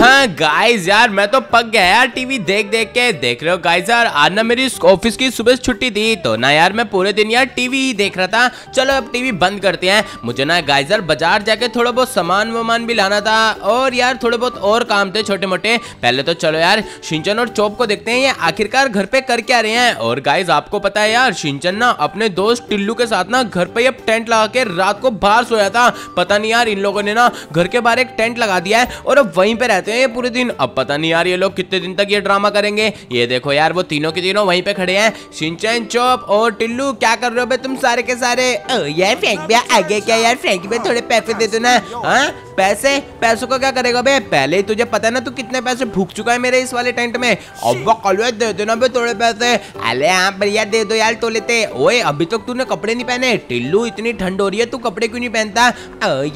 हाँ गाइस यार, मैं तो पक गया यार टीवी देख देख के। देख रहे हो गाइस यार, आज ना मेरी ऑफ़िस की सुबह छुट्टी थी तो ना यार, मैं पूरे दिन यार टीवी ही देख रहा था। चलो, अब टीवी बंद करते हैं। मुझे ना गाइस यार, बाज़ार जाके थोड़ा बहुत सामान वामान भी लाना था, और यार, थोड़े बहुत और काम थे छोटे मोटे पहले तो चलो यार सिंचन और चौप को देखते हैं, ये आखिरकार घर पे कर क्या रहे हैं? और गाइज़ आपको पता है यार सिंचन ना अपने दोस्त टिल्लू के साथ ना घर पे अब टेंट लगा के रात को बाहर सोया था। पता नहीं यार, इन लोगों ने ना घर के बाहर एक टेंट लगा दिया है, और अब वहीं पे रहते हैं ये पूरे दिन। अब पता नहीं यार ये लोग कितने दिन तक ये ड्रामा करेंगे। ये देखो यार, वो तीनों के तीनों वहीं पे खड़े हैं। सिंचन चौप और टिल्लू, क्या कर रहे हो तुम सारे के सारे? ओ यार फ्रैंक भैया, आगे क्या यार? फ्रैंक भैया थोड़े पैसे दे दो ना। हाँ? पैसे? पैसों को क्या करेगा बे? पहले ही तुझे पता है ना तू कितने पैसे भूख चुका है मेरे इस वाले टेंट में। अब कलवे दे देना बे थोड़े पैसे। अरे हाँ भैया दे दो यार तो। लेते ओए अभी तक तूने कपड़े नहीं पहने। टिल्लू इतनी ठंड हो रही है तू कपड़े क्यों नहीं पहनता?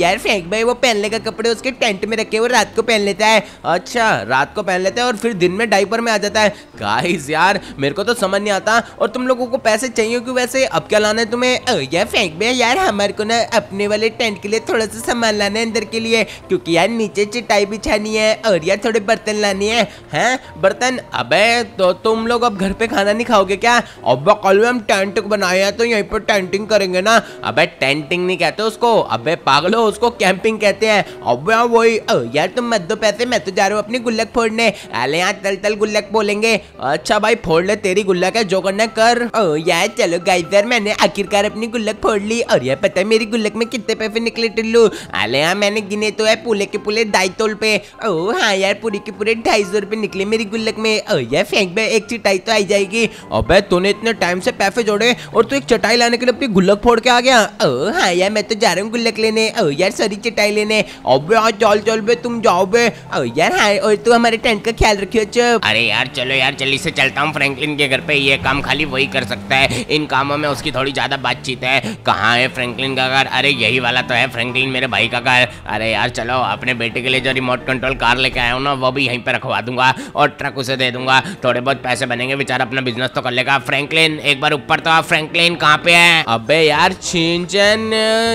यार फ्रैंक भाई वो पहनने का कपड़े उसके टेंट में रखे वो रात को पहन लेता है। अच्छा रात को पहन लेता है और फिर दिन में डाइपर में आ जाता है। गाइस यार मेरे को तो समझ नहीं आता। और तुम लोगों को पैसे चाहिए क्यों वैसे? अब क्या लाना है तुम्हें? यार फ्रैंक भैया यार हमारे को ना अपने वाले टेंट के लिए थोड़ा सा सामान लाना है अंदर के लिए। क्योंकि यार नीचे चटाई बिछानी है और यार थोड़े बर्तन लानी है। हैं? बर्तन? अबे तो तुम लोग अब घर पे खाना नहीं खाओगे क्या? अब कल हम टेंट बनाए हैं तो यहीं पर टेंटिंग करेंगे ना। अबे टेंटिंग नहीं कहते उसको। अबे, पागलो, उसको कैंपिंग कहते हैं। अब वही यार तुम मत दो पैसे, मैं तो जा रहा हूँ अपनी गुल्लक फोड़ने। अले यहाँ तल तल गुल्लक बोलेंगे। अच्छा भाई, फोड़ ले तेरी गुल्लक है, जो करना कर। यार, चलो गाइस यार, मैंने आखिरकार अपनी गुल्लक फोड़ ली। और यार, पता है मेरी गुल्लक में कितने पैसे निकले, टिल्लू? अले यहाँ मैंने गिने तो है पूले के पूरे ढाई तोल पे। ओ हाँ यार, पूरी के पूरे ढाई सौ रुपए निकले मेरी गुल्लक में। ओ यार फेंक में एक चटाई तो आई जाएगी। अबे तूने इतने टाइम से पैसे जोड़े और तू एक चटाई लाने के लिए अपनी गुल्लक फोड़ के आ गया। ओ हाँ यार, मैं तो जा रहा हूँ गुल्लक लेने। ओ यार, सॉरी, चटाई लेने। अबे चल चल बे, तुम जाओ बे। ओ यार हाँ और तू हमारे टेंट का ख्याल रखियो, चुप। अरे यार, चलो यार, जल्दी से चलता हूँ। फ्रैंकलिन के घर पे ये काम खाली वही कर सकता है। इन कामों में उसकी थोड़ी ज़्यादा बातचीत है। कहाँ है फ्रैंकलिन का घर? अरे, यही वाला तो है। फ्रैंकलिन मेरे भाई का घर। अरे यार, चलो, अपने बेटे के लिए जो रिमोट कंट्रोल कार लेके आया हूँ ना, वो भी यहीं पे रखवा दूँगा और ट्रक उसे दे दूँगा। थोड़े बहुत पैसे बनेंगे, बेचारा अपना बिज़नेस तो कर लेगा। फ्रैंकलिन एक बार ऊपर तो फ्रैंकलिन कहाँ पे है? अबे यार, छिंचन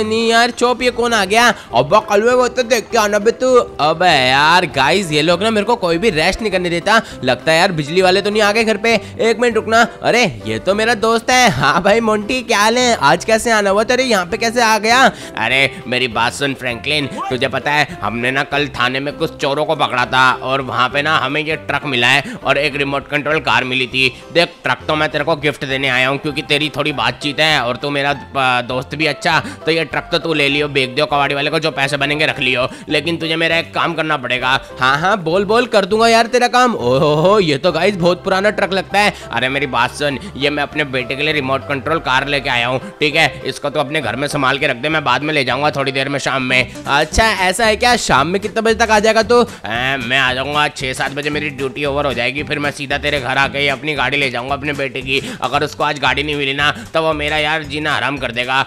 नहीं यार चोप ये कौन आ गया? अब कलवे वो तो देख के आना बे तू। अबे यार गाइस ये लोग ना मेरे को कोई भी रेस्ट नहीं करने देता। लगता है यार, बिजली वाले तो नहीं आ गए घर पे। एक मिनट रुकना। अरे, ये तो मेरा दोस्त है। हाँ भाई मोंटी क्या हाल है? आज कैसे आना हुआ? तेरे यहाँ पे कैसे आ गया? अरे, मेरी बात सुन फ्रैंकलिन तुझे पता है, हमने ना कल थाने में कुछ चोरों को पकड़ा था और वहाँ पे ना हमें ये ट्रक मिला है और एक रिमोट कंट्रोल कार मिली थी। देख, ट्रक तो मैं तेरे को गिफ्ट देने आया हूँ क्योंकि तेरी थोड़ी बातचीत है और तू मेरा दोस्त भी अच्छा तो ये ट्रक तो तू ले लियो, बेच दियो, कबाड़ी वाले को जो पैसे बनेंगे रख लियो। लेकिन तुझे मेरा एक काम करना पड़ेगा। हाँ हाँ बोल बोल, कर दूँगा यार तेरा काम। ओहो, ये तो गाइस बहुत पुराना ट्रक लगता है। अरे मेरी बात सुन, ये मैं अपने बेटे के लिए रिमोट कंट्रोल कार लेके आया हूँ, ठीक है? इसको तो अपने घर में संभाल के रख दे, मैं बाद में ले जाऊँगा थोड़ी देर में शाम में। अच्छा ऐसा है क्या? शाम में कितने बजे तक आ जाएगा तो? मैं आ जाऊँगा, छह, सात बजे मेरी ड्यूटी ओवर हो जाएगी, फिर मैं सीधा तेरे घर आके अपनी गाड़ी ले जाऊँगा अपने बेटे की। अगर उसको आज गाड़ी नहीं मिली ना तो वो मेरा यार जीना आराम कर देगा।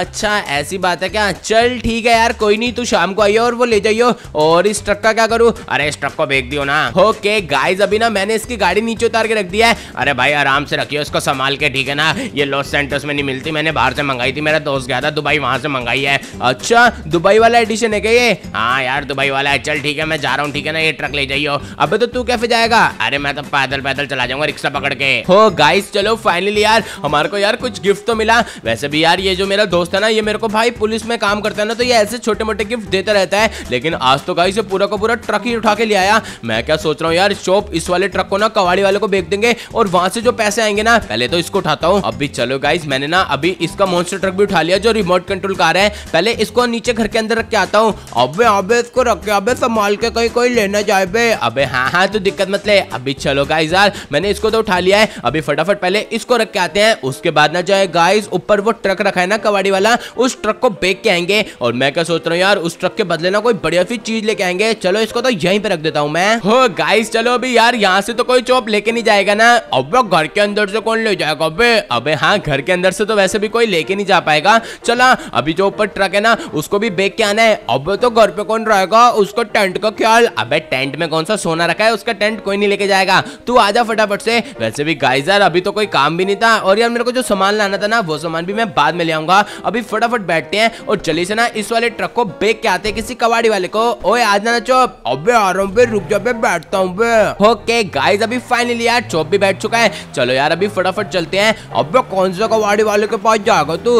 अच्छा ऐसी बात है क्या? चल ठीक है यार, कोई नहीं, तू शाम को आइयो और वो ले जाइयो। और इस ट्रक का क्या करूँ? अरे, इस ट्रक को बेच दियो ना। ओके गाइस अभी ना मैंने इसकी गाड़ी नीचे उतार के रख दिया है। अरे भाई, आराम से रखियो, इसको संभाल के, ठीक है ना? ये लॉस सेंटर्स में नहीं मिलती, मैंने बाहर से मंगाई थी, मेरा दोस्त गया था, दुबई वहाँ से मंगाई है। अच्छा दुबई वाला एडिशन है क्या ये? हाँ यार, दुबई वाला है। चल ठीक है, मैं जा रहा हूँ, ठीक है ना? ये ट्रक ले जाइयो। अबे तो तू कैसे जाएगा। अरे मैं तो पैदल पैदल चला जाऊँगा रिक्शा पकड़ के। हो गाइस चलो फाइनली यार, हमारे को यार कुछ गिफ्ट तो मिला। वैसे भी यार, ये जो मेरा दोस्त है ना, ये मेरे को भाई पुलिस में काम करता है ना तो ये ऐसे छोटे मोटे गिफ्ट देता रहता है। लेकिन आज तो गाइस पूरा का पूरा ट्रक ही उठा के ले आया। मैं क्या सोच रहा हूँ यार शॉप इस वाले ट्रक को ना, कवाड़ी वाले को बेच देंगे और वहाँ से जो पैसे आएँगे ना, पहले तो इसको उठाता हूँ। अभी चलो गाइस मैंने ना, अभी इसका मॉन्स्टर ट्रक भी उठा लिया, जो रिमोट कंट्रोल कार है। पहले इसको नीचे घर के अंदर रख के आता हूँ। अबे अबे, इसको रख अबे, संभाल के कहीं कोई लेना जाए बे। अबे हाँ हाँ तो दिक्कत मत ले। अभी चलो गाइस यार, मैंने इसको तो उठा लिया है। अभी फटाफट पहले इसको रख के आते हैं। उसके बाद ना जाए गाइस ऊपर वो ट्रक रखा है ना, कबाड़ी वाला, उस ट्रक को बेच के आएँगे। और मैं क्या सोच रहा हूँ यार, उस ट्रक के बदले ना कोई बढ़िया सी चीज़ लेके आएँगे। चलो, इसको तो यहीं पे रख देता हूँ मैं। हो गाइस चलो, अभी यार, यहाँ से तो कोई चौप लेके नहीं जाएगा ना। अब घर के अंदर से कौन ले जाएगा? अबे अबे हाँ घर के अंदर से तो वैसे भी कोई लेके नहीं जा पाएगा। चला, अभी जो ऊपर ट्रक है ना, उसको भी बेच के आना है। तो घर पे कौन रहेगा? उसका टेंट का ख्याल। अबे, टेंट में कौन सा सोना रखा है? उसका टेंट कोई नहीं लेके जाएगा। तू आजा फटाफट से। वैसे भी गाइस यार, अभी तो कोई काम भी नहीं था। और यार, मेरे को जो सामान लाना था ना, वो सामान भी मैं बाद में ले आऊँगा। अभी फटाफट बैठते हैं और जल्दी से ना, इस वाले ट्रक को बेच के आते हैं किसी कबाड़ी वाले को। ओए आज ना चौप। अबे, आ रहा हूँ बे, रुक जा बैठता हूँ ओके गाइस अभी फाइनली यार, चौप भी बैठ चुका है। चलो यार, अभी फटाफट चलते हैं। अबे कौन सा कबाड़ी वाले के पास जाएगा तू?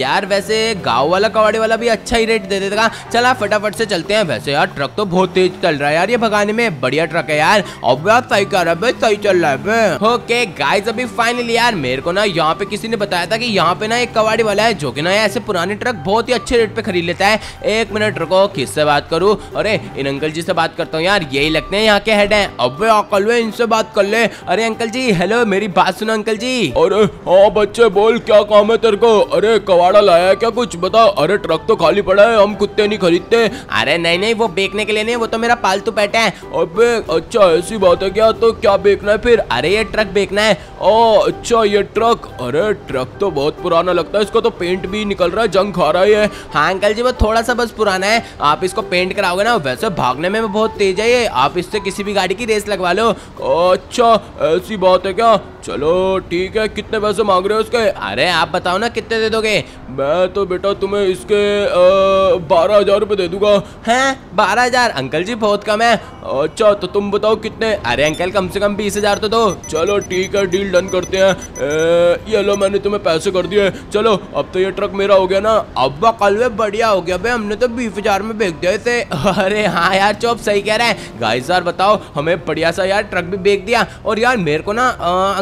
यार, वैसे गाँव वाला कबाड़ी वाला भी अच्छा ही रेट दे देगा चला फटाफट से चलते हैं। वैसे यार ट्रक तो बहुत तेज चल रहा है यार, ये भगाने में बढ़िया ट्रक है यार। अब यार सही कर रहा है सही चल रहा है ओके गाइस अभी फाइनली यार, मेरे को ना यहाँ पे किसी ने बताया था कि यहाँ पे ना एक कबाड़ी वाला है, जो कि ना ऐसे पुराने ट्रक बहुत ही अच्छे रेट पे खरीद लेता है। एक मिनट रुको, किससे बात करूँ? अरे, इन अंकल जी से बात करता हूँ यार, यही लगते हैं यहाँ के हेड है। अब अकल इनसे बात कर ले। अरे अंकल जी हेलो मेरी बात सुनो अंकल जी। अरे हाँ बच्चे, बोल, क्या काम है तेरे को? अरे कवाड़ा लाया क्या कुछ? बता। अरे ट्रक तो खाली पड़ा है, हम कुत्ते नहीं खरीदते। अरे नहीं नहीं वो बेचने के लिए नहीं वो तो मेरा पालतू पेट है। अबे अच्छा ऐसी बात है क्या? तो क्या बेचना है फिर? अरे ये ट्रक बेचना है। ओ अच्छा ये ट्रक। अरे ट्रक तो बहुत पुराना लगता है। इसका तो पेंट भी निकल रहा है जंग खा रहा है हाँ अंकल जी वो थोड़ा सा बस पुराना है। आप इसको पेंट कराओगे ना वैसे भागने में बहुत तेज है ये। आप इससे किसी भी गाड़ी की रेस लगवा लो। अच्छा ऐसी बात है क्या? चलो, ठीक है। कितने पैसे मांग रहे हो उसके? अरे, आप बताओ ना, कितने दे दोगे? मैं तो बेटा तुम्हें इसके बारह हज़ार रुपये दे दूँगा। हैं? बारह हज़ार? अंकल जी, बहुत कम है। अच्छा तो तुम बताओ कितने? अरे, अंकल, कम से कम बीस हज़ार तो दो। चलो, ठीक है, डील डन करते हैं। ये लो, मैंने तुम्हें पैसे कर दिए। चलो, अब तो ये ट्रक मेरा हो गया ना। अब कल में बढ़िया हो गया भाई, हमने तो बीस हज़ार में बेच दिया इसे अरे हाँ यार, चौप, सही कह रहे हैं। गाइस सर बताओ, हमें बढ़िया सा यार ट्रक भी बेच दिया। और यार, मेरे को ना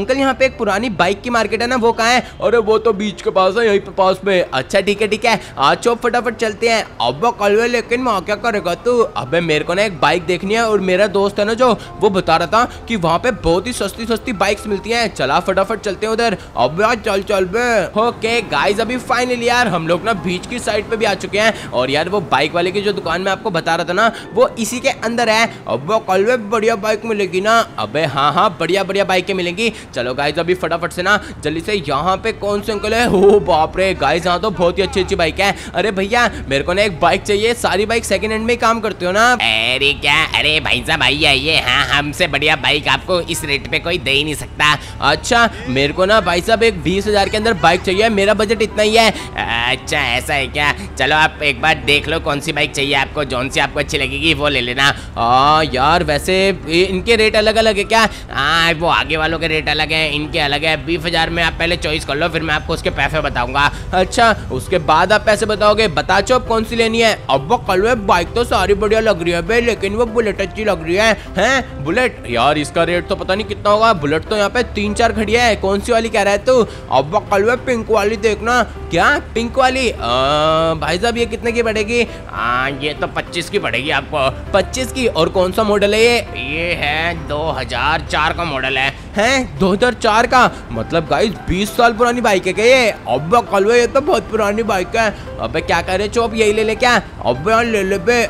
अंकल, यहाँ पे एक पुरानी बाइक की मार्केट है ना, वो कहाँ है? अरे, वो तो बीच के पास है, यहीं पे पास में। अच्छा ठीक है ठीक है। आज चौप फटाफट चलते हैं। अब कलवे लेकिन वहाँ क्या करेगा तू? अबे, मेरे को ना एक बाइक देखनी है, और मेरा दोस्त है ना जो, वो बता रहा था कि वहाँ पे बहुत ही सस्ती सस्ती बाइक्स मिलती हैं। चला, फटाफट चलते हैं उधर। अब यार, चल चल, बे। ओके गाइस अभी फाइनली यार, हम लोग ना बीच की साइड पे भी आ चुके हैं। और यार, वो बाइक वाले की जो दुकान में आपको बता रहा था ना, वो इसी के अंदर है। अब वो कल में बढ़िया बाइक मिलेगी ना। अबे हाँ हाँ बढ़िया बढ़िया बाइकें मिलेंगी। चलो गाइज़ अभी फटाफट से ना जल्दी से यहाँ पे कौन से अंकल है? ओ बाप रे गाइज़ यहाँ तो बहुत ही अच्छी अच्छी बाइक है। अरे भैया मेरे को ना एक बाइक चाहिए सारी बाइक सेकंड हैंड में काम करते हो ना? अरे क्या? अरे भाई साहब भाई आइए। हाँ हमसे बढ़िया बाइक आपको इस रेट पे कोई दे ही नहीं सकता। अच्छा मेरे को ना भाई साहब एक बीस हज़ार के अंदर बाइक चाहिए मेरा बजट इतना ही है। अच्छा ऐसा है क्या? चलो आप एक बार देख लो कौन सी बाइक चाहिए आपको जौन सी आपको अच्छी लगेगी वो ले लेना। हाँ यार वैसे इनके रेट अलग अलग है क्या? हाँ वो आगे वालों के रेट अलग है इनके अलग है। बीस हज़ार में आप पहले चॉइस कर लो फिर मैं आपको उसके पैसे बताऊँगा। अच्छा उसके बाद आप पैसे बताओगे। बता चो कौन सी लेनी है? अब वो कल बाइक तो सारी बढ़िया लग रही है भाई लेकिन वो बुलेट अच्छी लग रही है। हैं? बुलेट यार इसका रेट तो पता नहीं कितना होगा। बुलेट तो यहाँ पे तीन चार खड़िया है। कौन सी वाली कह रहा है तू? अब वो कल पिंक वाली देखना। क्या? पिंक वाली? आ, भाई साहब ये कितने की पड़ेगी हाँ ये तो पच्चीस की पड़ेगी आपको। पच्चीस की? और कौन सा मॉडल है ये? ये है दो हज़ार चार का मॉडल है। हैं? 2004 का? मतलब गाइस 20 साल पुरानी बाइक है ये? अब कलवे ये तो बहुत पुरानी बाइक है। अबे क्या कर चोप यही ले ले क्या? अब यार ले ले बे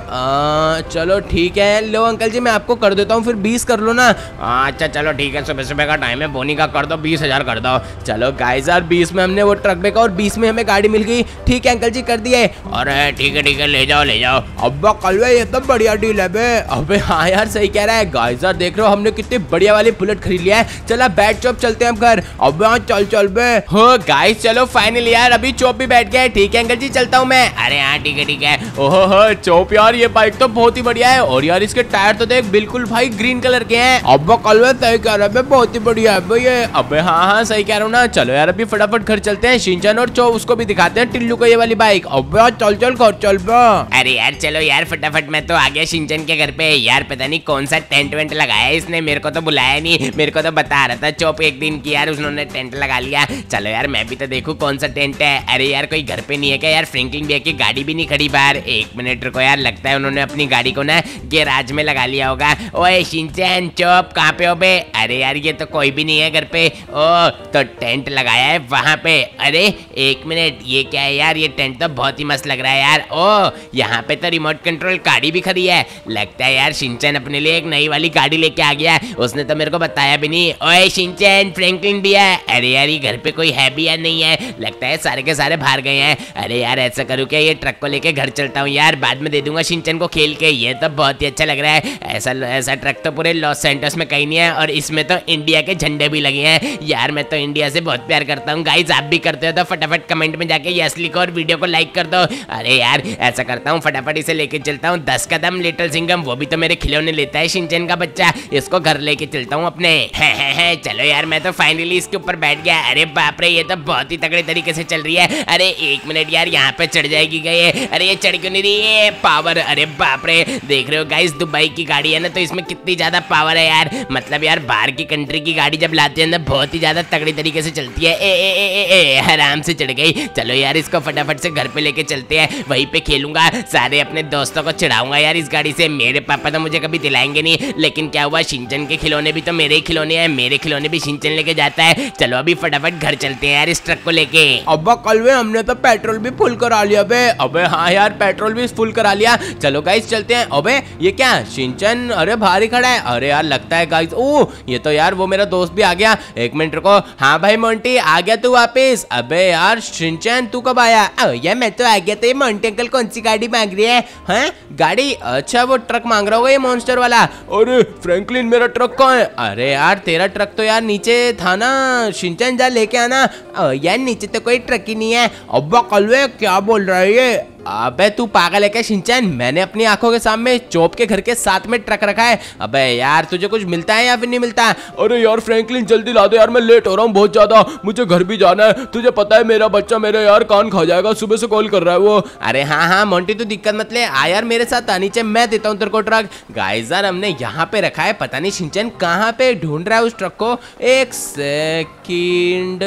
चलो ठीक है। लो अंकल जी, मैं आपको कर देता हूँ, फिर 20 कर लो ना। अच्छा चलो ठीक है। सुबह सुबह का टाइम है, बोनी का कर दो, बीस हज़ार कर दो। चलो गाइस यार, बीस में हमने वो ट्रक बेका और बीस में हमें गाड़ी मिल गई। ठीक है अंकल जी, कर दिए। अरे ठीक है ठीक है, ले जाओ ले जाओ। अब कलवे ये तो बढ़िया डील है बे। अबे हाँ यार, सही कह रहा है। गाइस यार, देख रहे हो, हमने कितनी बढ़िया वाली बुलेट खरीद लिया है। चला बैठ चौप चलते हैं घर। अब चल चल बे। हो गाइस चलो फाइनल यार, अभी चौप भी बैठ गया ठीक है, अंकल जी, चलता हूँ मैं। अरे हाँ ठीक है ठीक है। ओहो, हो, चौप यार, ये बाइक तो बहुत ही बढ़िया है। और यार, इसके टायर तो देख, बिल्कुल भाई ग्रीन कलर के हैं। अब कल सही कह रहा बहुत ही बढ़िया है भाई ये अब हाँ हाँ सही कह रहा हूँ ना। चलो यार, अभी फटाफट घर चलते हैं। शिंचन और चौप उसको भी दिखाते हैं, टिल्लू को ये वाली बाइक अब चल चल, घर, चल अरे यार, चलो यार, फटाफट, मैं तो आ गया सिंचन के घर पे। यार, पता नहीं कौन सा टेंट वेंट लगाया इसने, मेरे को तो बुलाया नहीं। मेरे को तो बता रहा था, चौप एक दिन की यार उन्होंने टेंट लगा लिया। चलो यार, मैं भी तो देखूँ कौन सा टेंट है। अरे यार, कोई घर पे नहीं है क्या यार? फ्रेंकलिन भैया की गाड़ी भी नहीं खड़ी बाहर। एक मिनट रुको यार, लगता है उन्होंने अपनी गाड़ी को ना गैराज में लगा लिया होगा। ओए, शिनचैन, चौप, कहाँ पे हो बे? अरे यार, ये तो कोई भी नहीं है घर पे। ओ तो टेंट लगाया है वहाँ पे। अरे, एक मिनट, ये क्या है यार? ये टेंट तो बहुत ही मस्त लग रहा है यार। ओ, यहाँ पे तो रिमोट कंट्रोल गाड़ी भी खड़ी है। लगता है यार, शिनचैन अपने लिए एक नई वाली गाड़ी लेके आ गया उसने तो मेरे को बताया भी नहीं। ओए शिनचैन फ्रैंकलिन भी है अरे यार ये घर पे कोई है भी या नहीं है? लगता है सारे के सारे बाहर गए हैं। अरे यार ऐसा करूँ क्या? ये ट्रक को लेके घर चलता हूँ यार। बाद में दे दूँगा शिनचैन को खेल के। ये तो बहुत ही अच्छा लग रहा है। ऐसा ऐसा ट्रक तो पूरे लॉस सेंटर्स में कहीं नहीं है और इसमें तो इंडिया के झंडे भी लगे हैं। यार मैं तो इंडिया से बहुत प्यार करता हूँ। गाइज़ आप भी करते हो तो फटाफट कमेंट में जाके यस लिखो और वीडियो को लाइक कर दो। अरे यार ऐसा करता हूँ फटाफट इसे लेके चलता हूँ। दस कदम लिटिल सिंगम वो भी तो मेरे खिलौने लेता है शिनचैन का बच्चा। इसको घर लेके चलता हूँ अपने। है, है, है, चलो यार मैं तो फाइनली इसके ऊपर बैठ गया। अरे बाप रे ये तो बहुत ही तगड़े तरीके से चल रही है। अरे एक मिनट यार यहाँ पे चढ़ जाएगी गए अरे ये चढ़ क्यों नहीं रही है? पावर अरे बाप रे। देख रहे हो गाइस दुबई की गाड़ी है ना तो इसमें कितनी ज़्यादा पावर है यार। मतलब यार बाहर की कंट्री की गाड़ी जब लाते हैं ना बहुत ही ज़्यादा तगड़ी तरीके से चलती है। ए ए ए ए ए आराम से चढ़ गई। चलो यार इसको फटाफट से घर पे लेके चलते हैं। वहीं पे खेलूँगा। सारे अपने दोस्तों को चढ़ाऊँगा यार इस गाड़ी से। मेरे पापा तो मुझे कभी दिलाएँगे नहीं। लेकिन क्या हुआ शिंचन के खिलौने भी तो मेरे ही खिलौने हैं। मेरे खिलौने भी शिंचन लेके जाता है। चलो अभी फटाफट घर चलते हैं यार इस ट्रक को लेके। अब्बा कलवे हमने तो पेट्रोल भी फुल करा लिया बे। अबे हाँ यार पेट्रोल भी फुल करा लिया। चलो गाइस चलते हैं। अबे, ये क्या? शिंचन अरे ही खड़ा है। अरे यार, लगता है गाइस ओ ये तो यार, वो मेरा दोस्त भी आ गया। एक मिनट रुको। हाँ भाई मोंटी आ गया तू वापिस। अबे यार शिंचन तू कब आया? ये मैं तो आ गया तो ये मोंटी अंकल कौन सी गाड़ी मांग रही है? हैं? गाड़ी? अच्छा वो ट्रक मांग रहा होगा ये मॉन्स्टर वाला। अरे फ्रैंकलिन मेरा ट्रक कहाँ है? अरे यार, तेरा ट्रक तो यार नीचे था ना सिंचन जा लेके आना। यार नीचे तो कोई ट्रक ही नहीं है। अब्बा कलवे क्या बोल रहा है ये? अबे, तू पागल है क्या शिंचन मैंने अपनी आँखों के सामने चौप के घर के साथ में ट्रक रखा है। अबे, यार, तुझे कुछ मिलता है या फिर नहीं मिलता? अरे यार, फ्रैंकलिन, जल्दी ला दे यार, मैं लेट हो रहा हूँ बहुत ज़्यादा। मुझे घर भी जाना है। तुझे पता है, मेरा बच्चा मेरे यार कान खा जाएगा, सुबह से कॉल कर रहा है वो। अरे हाँ हाँ मोंटी तू दिक्कत मत ले। आ यार, मेरे साथ आ, नीचे मैं देता हूँ तेरे को ट्रक। गाइस यार, हमने यहाँ पे रखा है, पता नहीं शिंचन कहाँ पे ढूंढ रहा है उस ट्रक को। एक सेकंड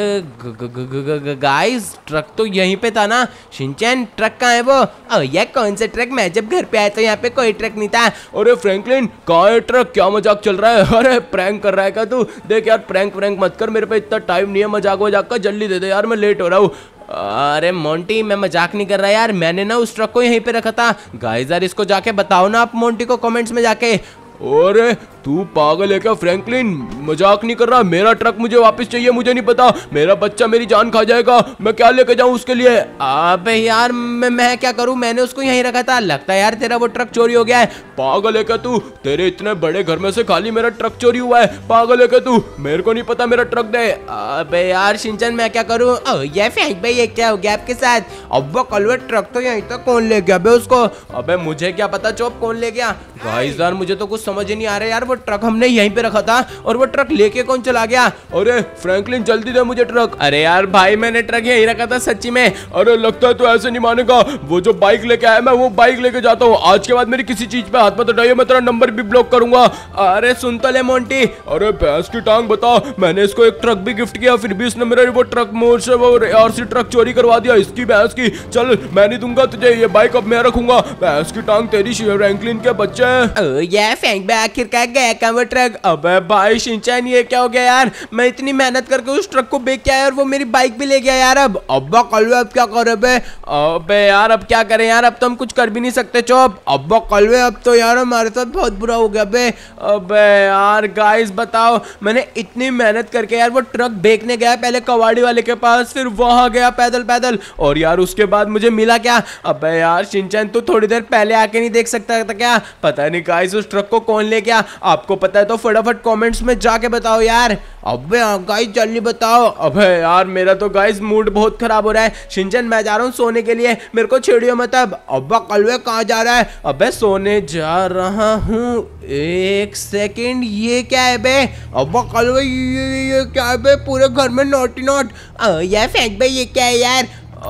गाइस ट्रक तो यहीं पे था ना। शिंचन ट्रक कहाँ है वो। और ये कौन सा ट्रक मैं जब घर पे आया तो यहाँ पे कोई ट्रक नहीं था। अरे फ्रैंकलिन कहाँ है ट्रक क्या मज़ाक चल रहा है? अरे प्रैंक कर रहा है क्या तू? देख यार प्रैंक प्रैंक मत कर। मेरे पे इतना टाइम नहीं है मज़ाक वजाक का। जल्दी दे दे यार, मैं लेट हो रहा हूँ। अरे मोंटी मैं मज़ाक नहीं कर रहा यार। मैंने ना उस ट्रक को यहीं पे रखा था। गाइस यार, इसको जाके बताओ ना आप मोंटी को कमेंट्स में जाके। अरे तू पागल है क्या फ्रैंकलिन? मज़ाक नहीं कर रहा? मेरा ट्रक मुझे वापस चाहिए मुझे नहीं पता। मेरा बच्चा मेरी जान खा जाएगा। मैं क्या लेके जाऊँ उसके लिए? अबे यार मैं मैं क्या करूँ? मैंने उसको यहीं रखा था। लगता है यार तेरा वो ट्रक चोरी हो गया है। पागल है क्या तू? तेरे इतने बड़े घर में से खाली मेरा ट्रक चोरी हुआ है। पागल है क्या तू? मेरे को नहीं पता मेरा ट्रक दे। अबे यार सिंचन मैं क्या करूँ? ये फैंक भाई ये क्या हो गया आपके साथ? अब वो कलवे ट्रक तो यहीं तक कौन ले गया उसको? अबे मुझे क्या पता चौप कौन ले गया? भाई। यार मुझे तो कुछ समझ नहीं आ रहा यार, वो ट्रक हमने यहीं पे रखा था और वो ट्रक लेके कौन चला गया? अरे फ्रैंकलिन जल्दी दे मुझे ट्रक अरे यार, भाई, मैंने ट्रक यहीं रखा था सच्ची में। अरे, लगता है तो ऐसे नहीं मानेगा। वो जो बाइक लेके आया मैं, वो बाइक लेके जाता हूँ। आज के बाद मेरी किसी चीज़ पे हाथ मत उठाइए मैं तेरा नंबर भी ब्लॉक करूँगा। अरे, सुन तो ले मोंटी अरे, भैंस की टांग बता। मैंने इसको एक ट्रक भी गिफ्ट किया, फिर भी इसने मेरा वो ट्रक मोड़ से वो आरसी ट्रक चोरी करवा दिया, इसकी भैंस की। चल, मैं नहीं दूँगा तुझे ये बाइक अब मैं रखूँगा। भैंस की टांग तेरी फ्रैंकलिन के बच्चे ओ ये फैंक भाई गया का वो ट्रक अबे भाई, शिनचैन, ये क्या हो गया यार? मैं इतनी मेहनत करके उस ट्रक को बेच के आया और वो मेरी बाइक भी ले गया यार अब। अब्बा कलवे अब क्या करे बे? अबे यार, अब क्या करें यार? अब तो हम कुछ कर भी नहीं सकते, चौप। अब्बा कलवे अब तो यार हमारे साथ बहुत बुरा हो गया बे। अबे यार गाइस बताओ। मैंने इतनी मेहनत करके यार वो ट्रक बेचने गया पहले कवाड़ी वाले के पास, फिर वहाँ गया पैदल पैदल। और यार, उसके बाद मुझे मिला क्या? अबे यार, शिनचैन, तू थोड़ी देर पहले आके नहीं देख सकता था क्या? पता नहीं गाइस उस ट्रक को कौन ले गया आपको पता है तो फटाफट कमेंट्स में जाके बताओ यार। अबे गाइस जल्दी बताओ। अबे यार मेरा तो गाइस मूड बहुत खराब हो रहा है। शिंचन मैं जा रहा हूँ सोने के लिए। मेरे को छेड़ियो मत अब। अब्बा कलवे कहाँ जा रहा है? अबे सोने जा रहा हूँ। एक सेकंड ये क्या है बे? अब्बा कलवे ये, ये, ये क्या है बे? पूरे घर में नोटी नोट यार फैंक भाई ये क्या है यार?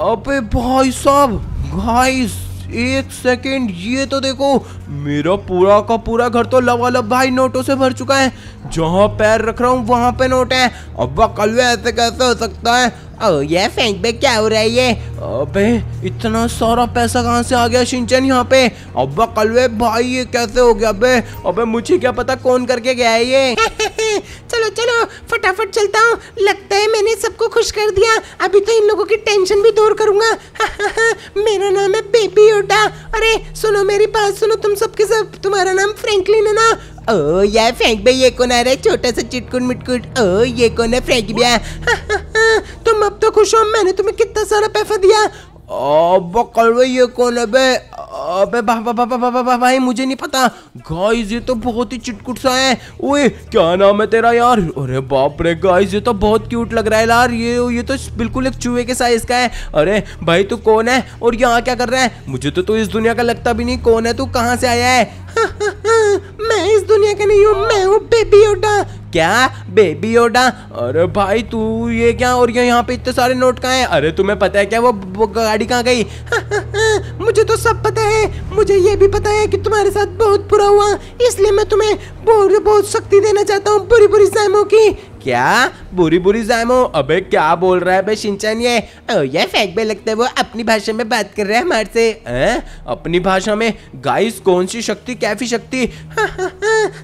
अबे भाई साहब गाइस एक सेकंड, ये तो देखो, मेरा पूरा का पूरा घर तो लवालब भाई नोटों से भर चुका है। जहाँ पैर रख रहा हूँ, वहाँ पे नोट है। अब्बा कलवे ऐसे कैसे हो सकता है? ओ, ये फैंक भाई क्या हो रहा है ये? अबे, इतना सारा पैसा कहाँ से आ गया सिंचन यहाँ पे? अब्बा कलवे भाई, ये कैसे हो गया? अबे अबे, मुझे क्या पता कौन करके गया है ये? चलो चलो, फटाफट चलता हूँ। सबको खुश कर दिया। अभी तो इन लोगों की टेंशन भी दूर करूँगा। मेरा नाम है बेबी ओडा अरे, सुनो मेरी बात, सुनो तुम सबके सब। तुम्हारा नाम फ्रैंकलिन है ना? ओ यार फ्रैंक भाई ये कौन आ रहा है? छोटा सा चिटकुट मिटकुट ओ, ये कौन है फ्रैंक भैया? तुम अब तो खुश हो, मैंने तुम्हें कितना सारा पैसा दिया। ये कौन है बे? अबे भाई, मुझे नहीं पता। गाइस ये तो बहुत ही चिटकुट सा है। ओए, क्या नाम है तेरा यार? अरे बाप रे गाइस ये तो बहुत क्यूट लग रहा है यार। ये ये तो बिल्कुल एक चूहे के साइज़ का है। अरे भाई, तू कौन है? और यहाँ क्या कर रहा है? मुझे तो तू इस दुनिया का लगता भी नहीं। कौन है तू? कहाँ से आया है? मैं इस दुनिया का नहीं हूँ। मैं हूँ बेबी योडा क्या बेबी ओडा अरे भाई तू ये क्या और ये यहाँ पे इतने सारे नोट कहाँ हैं? अरे तुम्हें पता है क्या? वो, गाड़ी कहाँ गई? मुझे तो सब पता है। मुझे ये भी पता है कि तुम्हारे साथ बहुत बुरा हुआ। इसलिए मैं तुम्हें बहुत बहुत शक्ति देना चाहता हूँ बुरी बुरी साइमों की। क्या? बुरी बुरी जामो अबे क्या बोल रहा है बे शिनचैन ये? ओ ये फेक में लगता है वो अपनी भाषा में बात कर रहा है हमारे से। हैं? अपनी भाषा में? गाइस कौन सी शक्ति? कैफी शक्ति?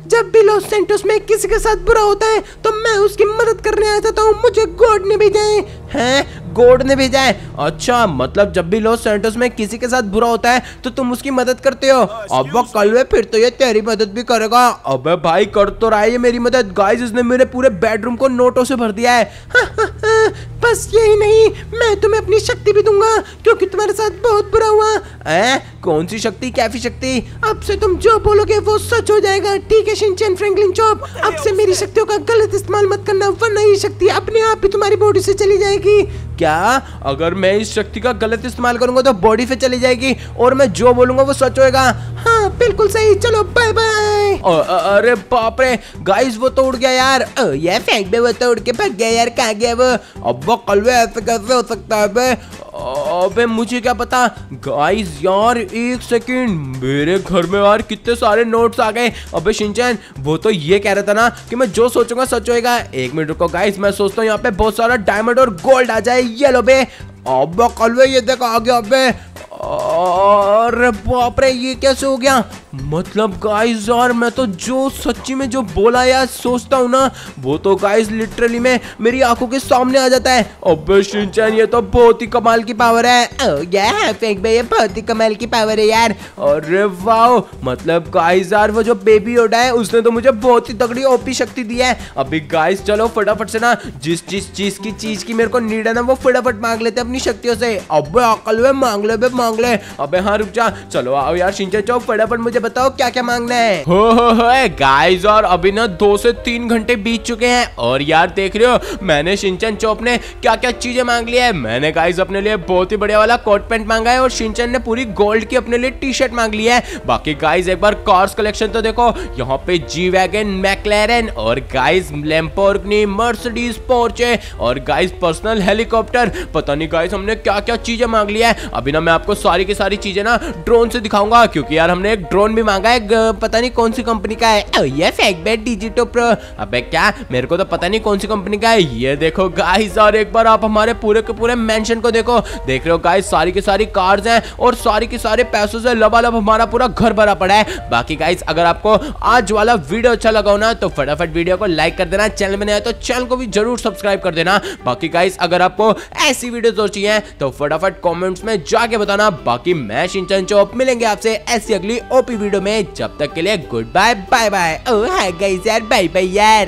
जब भी लॉस सेंटोस में किसी के साथ बुरा होता है तो मैं उसकी मदद करने आ जाता हूँ मुझे गॉड ने भेजा है। हैं गॉड ने भेजा है। अच्छा मतलब जब भी लॉस सेंटोस में किसी के साथ बुरा होता है तो तुम उसकी मदद करते हो। अब वो कल फिर तो ये तेरी मदद भी करेगा। अबे भाई कर तो रहा है ये मेरी मदद। गाइस इसने मेरे पूरे बेडरूम को नोटों से भर दिया है। बस यही नहीं मैं तुम्हें अपनी शक्ति भी दूँगा क्योंकि तुम्हारे साथ बहुत बुरा हुआ। है? कौन सी शक्ति? कैफी शक्ति? अब से तुम जो बोलोगे वो सच हो जाएगा। ठीक है शिनचैन फ्रैंकलिन चॉप अब से मेरी शक्तियों का गलत इस्तेमाल मत करना वरना ये शक्ति अपने आप ही तुम्हारी बॉडी से चली जाएगी। क्या? अगर मैं इस शक्ति का गलत इस्तेमाल करूँगा तो बॉडी पे चली जाएगी और मैं जो बोलूँगा वो सच होएगा। हाँ। बिल्कुल सही चलो बाय बाय अरे बाप रे गाइस वो तो उड़ गया यार। ओ यार फेंक में वो तो उड़ के भाग गया यार कहाँ गया वो? अब वो कलवे ऐसे कैसे हो सकता है बे अबे मुझे क्या पता? गाइस यार एक सेकंड मेरे घर में यार कितने सारे नोट्स आ गए। अबे शिनचैन वो तो ये कह रहा था ना कि मैं जो सोचूँगा सच होएगा। एक मिनट रुको गाइस मैं सोचता हूँ यहाँ पे बहुत सारा डायमंड और गोल्ड आ जाए ये लो बे। अब कलवे ये देखो आ गया अबे। अरे बाप रे ये कैसे हो गया? मतलब गाइस यार, मैं तो जो सच्ची में जो बोला या सोचता हूँ ना, वो तो गाइस लिटरली में मेरी आँखों के सामने आ जाता है। अबे, शिनचैन, ये तो बहुत ही कमाल की पावर है। यार फेंक भाई, ये बहुत ही कमाल की पावर है यार। अरे वाह मतलब गाइस यार, वो जो बेबी ओडा है, उसने तो मुझे बहुत ही तगड़ी ओपी शक्ति दी है। अभी गाइस चलो, फटाफट से ना, जिस जिस चीज़ की चीज़ की मेरे को नीड है ना, वो फटाफट मांग लेते अपनी शक्तियों से। अबे, अकल मांग ले मांग ले। अबे हाँ रुक जा। चलो, आओ यार, शिनचैन, चलो, फटाफट मुझे बताओ क्या क्या मांगना है? हो हो हो गाइस और अभी ना दो से तीन घंटे बीत चुके हैं। और यार देख रहे हो, मैंने शिनचन चौप ने क्या क्या चीज़ें मांग लिया है। मैंने गाइस अपने लिए बहुत ही बढ़िया वाला कोट पैंट मांगा है और शिनचन ने पूरी गोल्ड की अपने लिए टी शर्ट मांग ली है। बाकी गाइस एक बार कार्स कलेक्शन तो देखो, यहाँ पे जी वैगन मैकलैरन और गाइस लैम्पोर्गनी मर्सिडीज पोर्चे और गाइस पर्सनल हेलीकॉप्टर पता नहीं गाइस हमने क्या क्या चीज़ें मांग लिया है। अभी ना मैं आपको सारी की सारी चीज़ें ना ड्रोन से दिखाऊँगा, क्योंकि यार हमने एक ड्रोन भी मांगा है पता नहीं कौन सी कंपनी का है। ये फेक बेट डिजिटो प्रो अबे क्या, मेरे को तो पता नहीं कौन सी कंपनी का है। ये देखो गाइस और एक बार आप हमारे पूरे के पूरे मेंशन को देखो। देख रहे हो गाइस सारी की सारी कार्स हैं और सारी की सारे पैसों से लबालब हमारा पूरा घर भरा पड़ा है। बाकी गाइस अगर आपको आज वाला वीडियो अच्छा लगा हो ना तो फटाफट वीडियो को लाइक कर देना। चैनल में नया तो चैनल को भी ज़रूर सब्सक्राइब कर देना। बाकी गाइस अगर आपको ऐसी वीडियो चाहिए तो फटाफट कॉमेंट्स में जाके बताना। बाकी, मैं शिंचन चौप, मिलेंगे आपसे ऐसी अगली ओपी वीडियो में, जब तक के लिए गुड बाय बाय बाय ओ हाय गाइस यार बाय बाय यार।